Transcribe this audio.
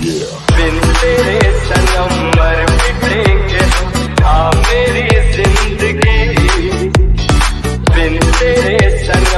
बिन तेरे मेरी ज़िंदगी। बिन तेरे सनम